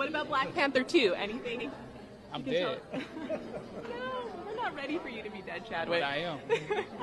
What about Black Panther 2? Anything? I'm dead. no, we're not ready for you to be dead, Chadwick. But I am.